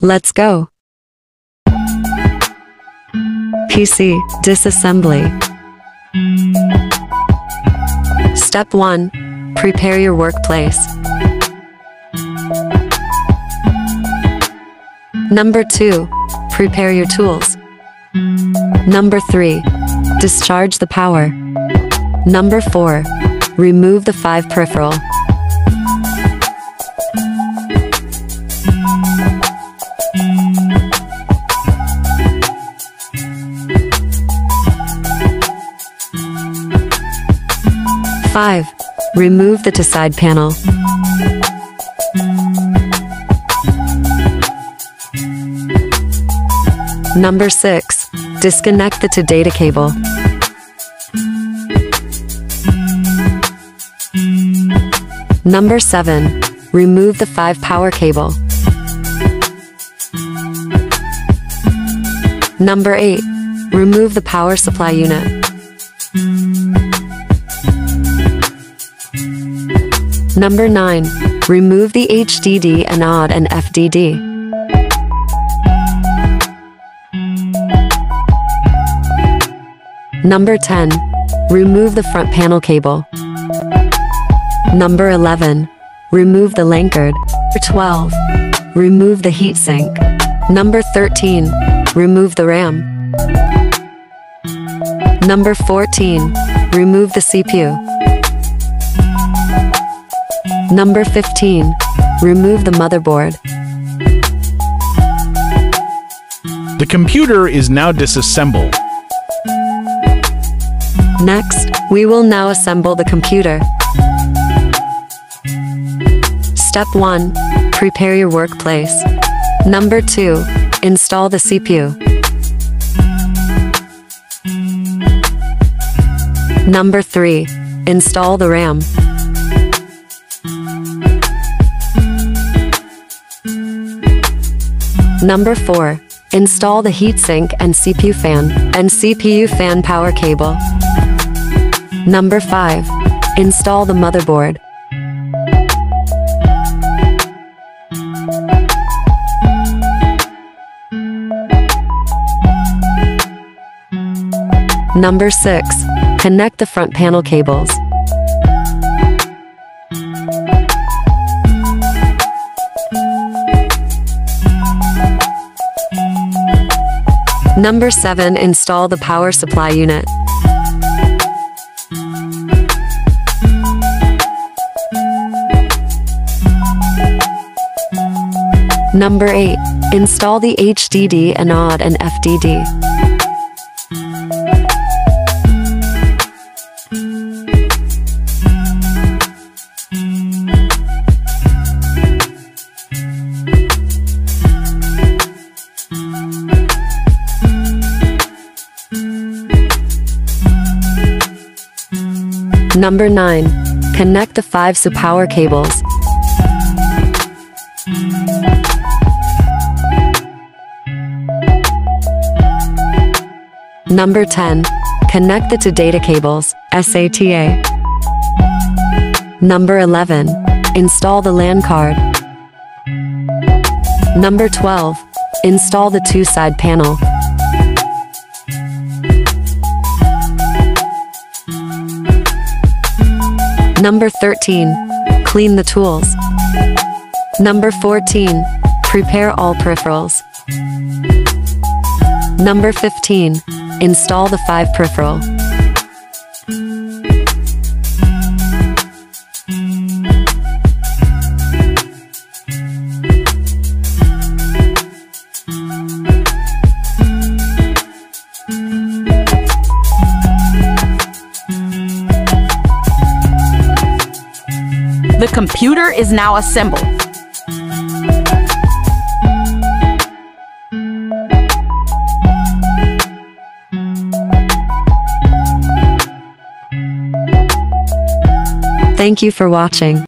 Let's go. PC Disassembly. Step 1. Prepare your workplace. Number 2. Prepare your tools. Number 3. Discharge the power. Number 4. Remove the 5 peripheral. Five. Remove the to side panel. Number 6. Disconnect the to data cable. Number 7. Remove the 5 power cable. Number 8. Remove the power supply unit. Number 9. Remove the HDD and anode and FDD. Number 10. Remove the front panel cable. Number 11. Remove the LAN card. Number 12. Remove the heatsink. Number 13. Remove the RAM. Number 14. Remove the CPU. Number 15. Remove the motherboard. The computer is now disassembled. Next, we will now assemble the computer. Step 1. Prepare your workplace. Number 2. Install the CPU. Number 3. Install the RAM. Number 4. Install the heatsink and CPU fan and CPU fan power cable. Number 5. Install the motherboard. Number 6. Connect the front panel cables. Number 7. Install the power supply unit. Number 8. Install the HDD anode and FDD. Number 9. Connect the 5 SU power cables. Number 10. Connect the two data cables, SATA. Number 11. Install the LAN card. Number 12. Install the two-side panel. Number 13. Clean the tools. Number 14. Prepare all peripherals. Number 15. Install the 5 peripheral. Computer is now assembled. Thank you for watching.